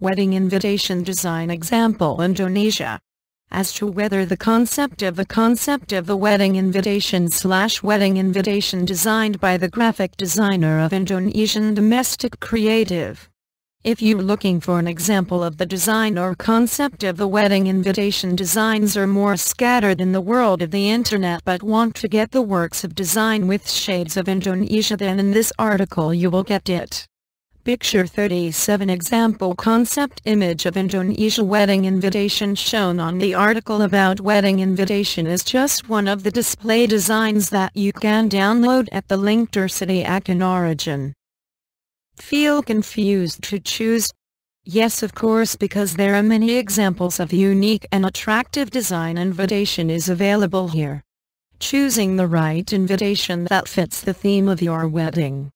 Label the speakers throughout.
Speaker 1: Wedding invitation design example Indonesia. As to whether the concept of the concept of the wedding invitation slash wedding invitation designed by the graphic designer of Indonesian domestic creative. If you're looking for an example of the design or concept of the wedding invitation designs are more scattered in the world of the internet but want to get the works of design with shades of Indonesia then in this article you will get it. Picture 37 Example concept image of Indonesia wedding invitation shown on the article about wedding invitation is just one of the display designs that you can download at the link city in origin. Feel confused to choose? Yes of course because there are many examples of unique and attractive design invitation is available here. Choosing the right invitation that fits the theme of your wedding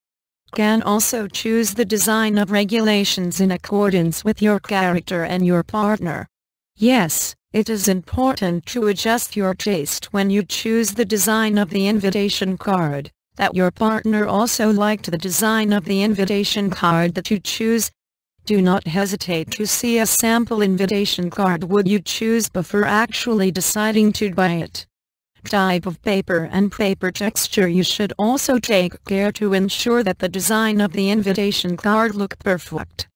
Speaker 1: can also choose the design of regulations in accordance with your character and your partner. Yes, it is important to adjust your taste when you choose the design of the invitation card, that your partner also liked the design of the invitation card that you choose. Do not hesitate to see a sample invitation card would you choose before actually deciding to buy it type of paper and paper texture you should also take care to ensure that the design of the invitation card look perfect.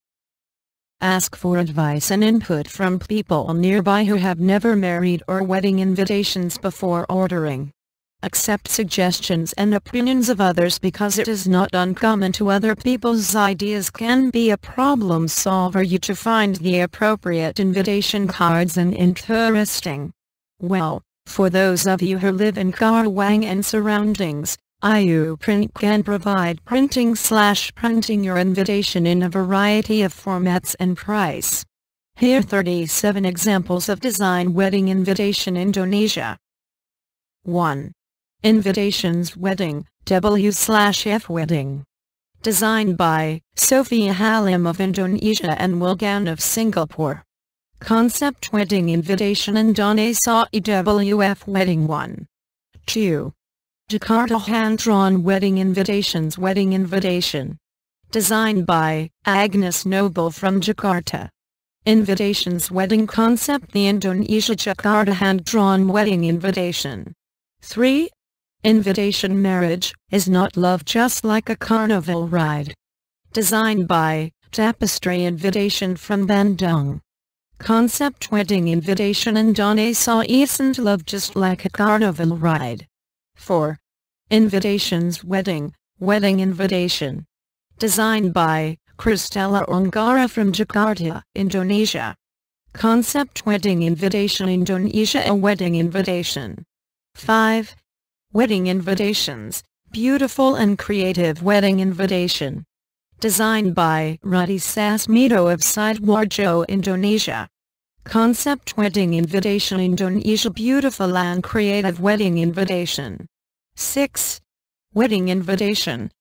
Speaker 1: Ask for advice and input from people nearby who have never married or wedding invitations before ordering. Accept suggestions and opinions of others because it is not uncommon to other people's ideas can be a problem solver you to find the appropriate invitation cards and interesting. Well, for those of you who live in Karawang and surroundings, Ayu Print can provide printing slash printing your invitation in a variety of formats and price. Here 37 examples of design wedding invitation Indonesia. 1. Invitations Wedding, W slash F Wedding. Designed by Sophia Halim of Indonesia and Wilgan of Singapore. Concept Wedding Invitation and Indonesia EWF Wedding 1. 2. Jakarta Hand-Drawn Wedding Invitations Wedding Invitation. Designed by Agnes Noble from Jakarta. Invitations Wedding Concept The Indonesia Jakarta Hand-Drawn Wedding Invitation. 3. Invitation Marriage is not love just like a carnival ride. Designed by Tapestry Invitation from Bandung. Concept wedding invitation and Indonesia isn't love just like a carnival ride. 4. Invitations Wedding, Wedding Invitation. Designed by Christella Ongara from Jakarta, Indonesia. Concept Wedding Invitation Indonesia A wedding invitation. 5. Wedding Invitations, Beautiful and Creative Wedding Invitation designed by Rudi Sasmito of Sidoarjo, Indonesia. Concept Wedding Invitation Indonesia Beautiful and Creative Wedding Invitation 6. Wedding Invitation,